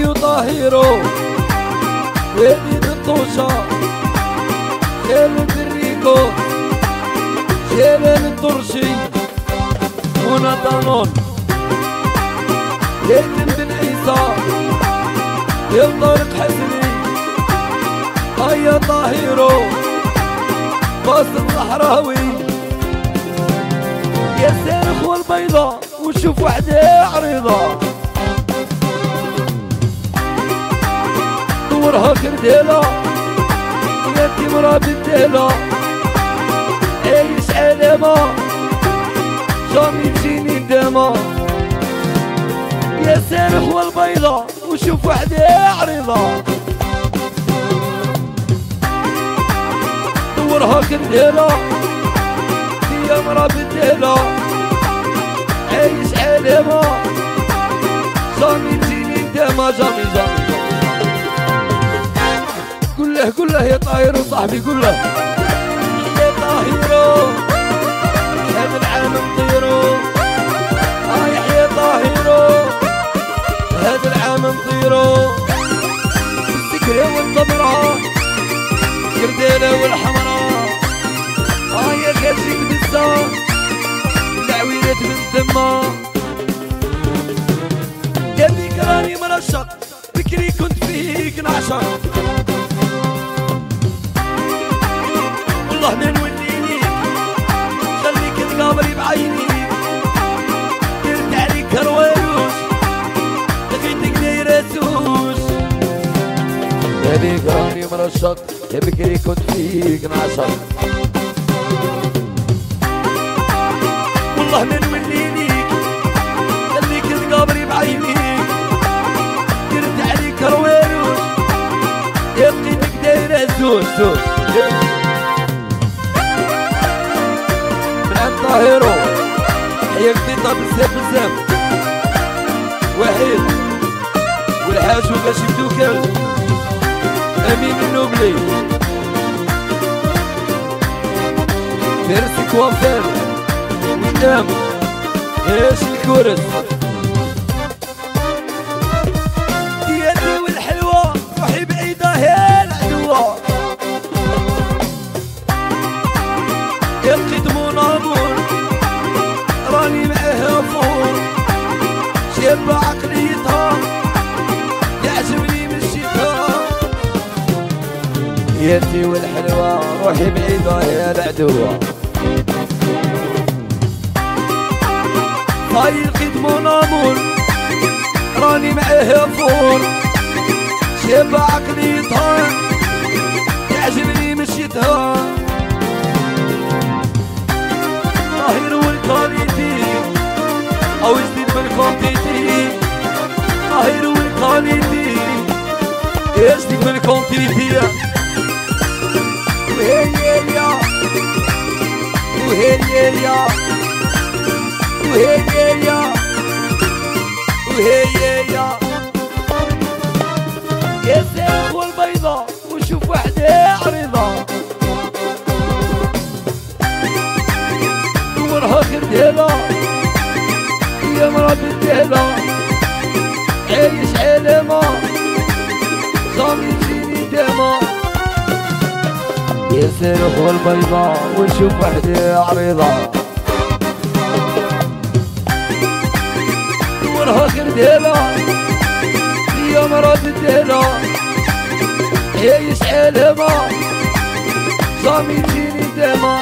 هادي وطاهيرو وليد الطوشة خالد الريكو جلال الطرشي. منى طانون هيثم بن عيسى يا طارق حسني. هيا طاهيرو قاسم الصحراوي. يا سارخ والبيضة وشوف وحدة عريضة. دورها كرديلة يا تمرة بالديلة عايش علامة جامي تجيني داما. يا سارخ والبيضة وشوف وحدة عريضة. دورها كرديلة يا مرا بالديلة عايش علامة جامي تجيني داما جامي جامي. له قول له يا طاير وصاحبي قول له يا طاهرو هذا العام نطيرو آه يحيى طاهرو هذا العام نطيرو السكرة والضمرة كرديلة والحمراء آه يا كاسي قدسة العويلات من تما قال لي كراني مرشق بكري كنت فيك نعشق والله ما نوليني خليك تقابلي بعيني. درت عليك كرويوش لقيتك دايرة سوش هذيك راني مرشق يا بكري كنت فيك نعشق والله ما نولينيك خليك تقابلي بعيني. درت عليك كرويوش لقيتك دايرة سوش سوش من طاهرو هي جديدة بزاف بزاف. وحيد والحاج وباش يبدوكل أمين النوبلي. فارس كوافير. ونام إيش الكورس. شابة عقليتها يعجبني مشيتها يدي والحلوة روحي بعيدة يا العدوة هاي لقيت مناظر راني معاها فور شابة عقليتها يعجبني مشيتها يا سيخ والبيضة وشوف وحدة عريضة دورها خرديلة يا مرا بالدهلة عايش علامة صامي تجيني داما يا سيرخ والبيضة ونشوف وحدة عريضة. دورها خرديلة يا مرا بالدهلة عايش علامة صامي تجيني داما